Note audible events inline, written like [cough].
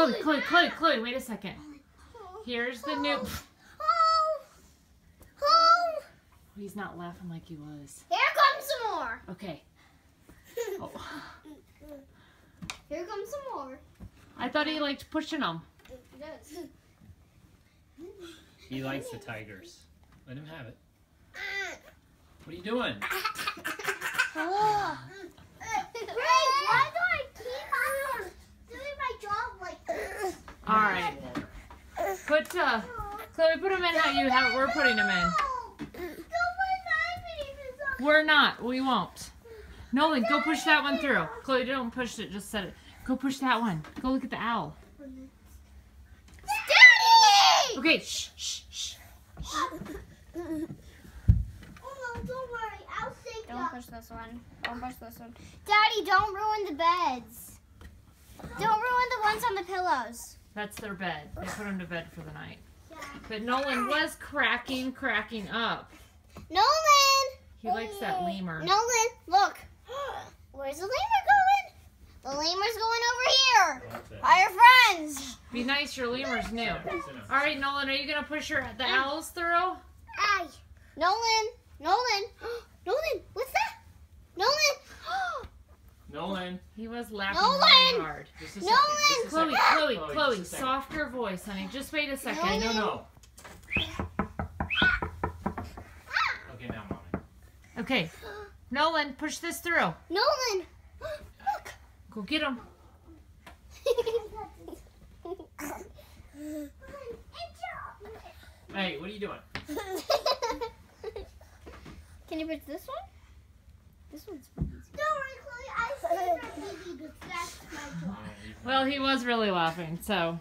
Chloe, Chloe, Chloe, Chloe, wait a second. Here's the new. Oh. [laughs] Oh. He's not laughing like he was. Here comes some more. Okay. [laughs] Oh, Here comes some more. I thought he liked pushing them. Yes. He likes the tigers. Let him have it. Uh. What are you doing? [laughs] Oh. Greg, why do I keep on doing my job like this? All right. Put uh, Chloe, put them in how you have. We're putting them in. We're not. We won't. Nolan, go push that one through. Chloe, don't push it. Just set it. Go push that one. Go look at the owl. Daddy! Okay. Shh, shh, shh. Oh no, don't worry. I'll save Don't push this one. Don't push this one. Daddy, don't ruin the beds. Don't ruin the ones on the pillows. That's their bed. They put him to bed for the night. But Nolan was cracking, cracking up. Nolan! He likes that lemur. Nolan, look. [gasps] Where's the lemur going? The lemur's going over here. That's it. Our friends. Be nice, your lemur's new. It's in a- All right, Nolan, are you gonna push your the owls through? Aye. Nolan, Nolan, Nolan, [gasps] what's that? Nolan. Nolan, He was laughing Nolan! really hard. just a Nolan! second. Oh, just a Chloe, second. Chloe, Chloe, Chloe, just softer voice, honey. Just wait a second. Okay, no, no. Ah! Okay, now, mommy. Okay, Nolan, push this through. Nolan. Look. Go get him. [laughs] Hey, what are you doing? Can you put this one? This one's Don't worry, Chloe. But that's my job. Well, he was really laughing, so